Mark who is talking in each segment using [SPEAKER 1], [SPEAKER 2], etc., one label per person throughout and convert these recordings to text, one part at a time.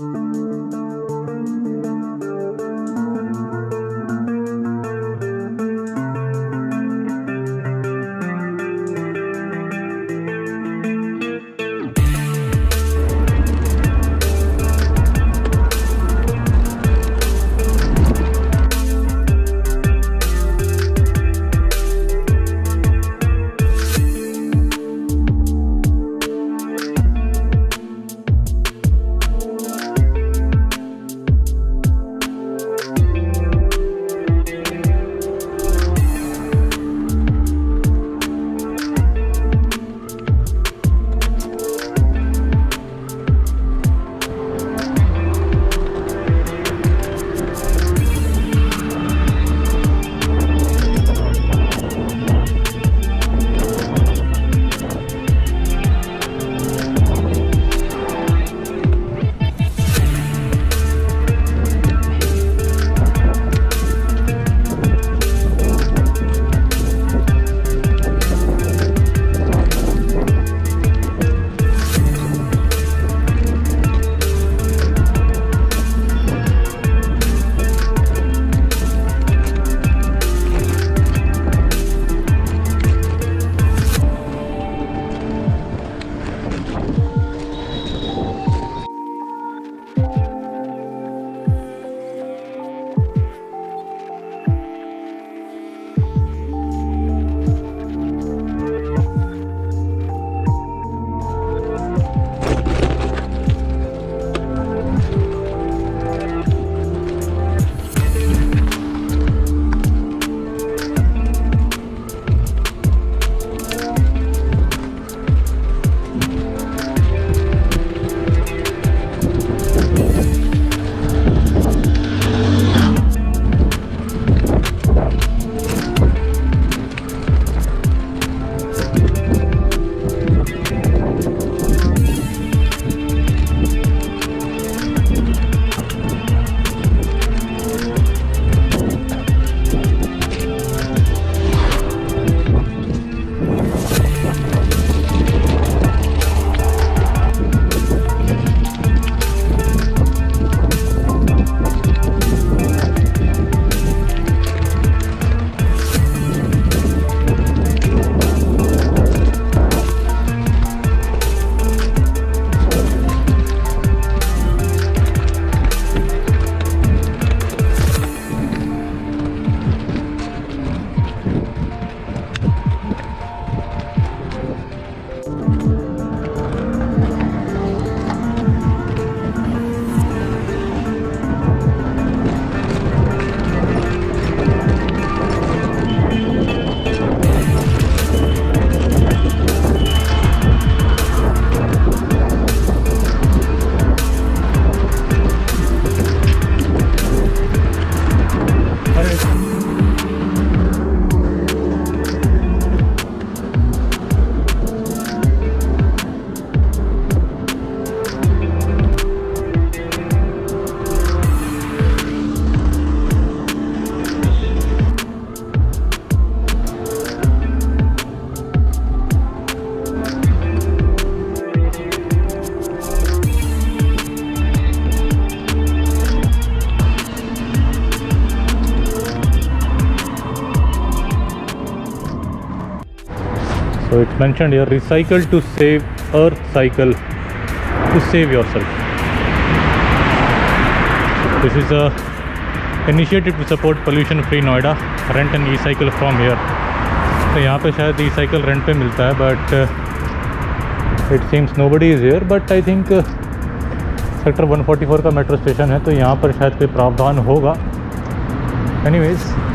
[SPEAKER 1] Música So it's mentioned here recycle to save earth cycle to save yourself. This is a initiative to support pollution free Noida rent and e-cycle from here. तो यहाँ पे शायद ई cycle rent पे मिलता है but it seems nobody is here but I think sector 144 का metro station है तो यहाँ पर शायद कोई प्रावधान होगा anyways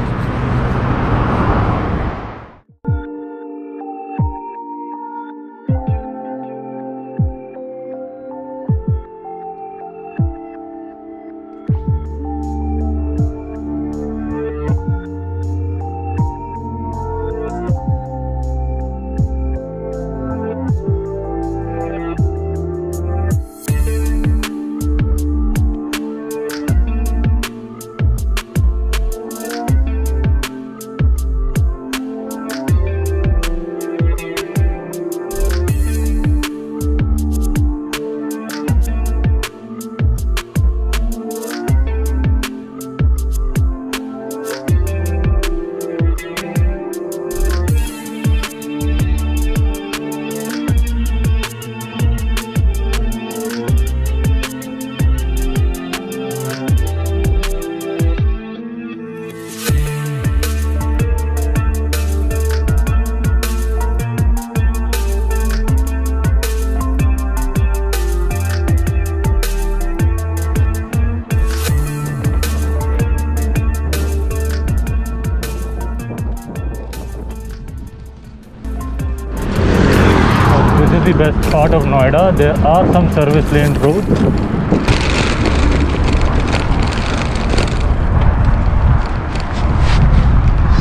[SPEAKER 1] best part of Noida. There are some service lane roads.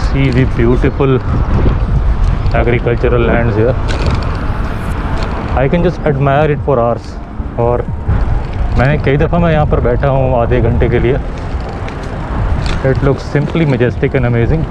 [SPEAKER 1] See the beautiful agricultural lands here. I can just admire it for hours. और मैंने कई दफ़ा मैं यहाँ पर बैठा हूँ आधे घंटे के लिए it looks simply majestic and amazing